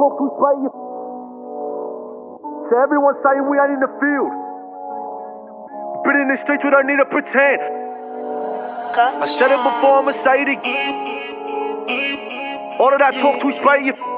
talk to play you. So everyone saying we ain't in the field. Been in the streets, we don't need to pretend. I said it before, I'ma say it again. All of that talk too spray you.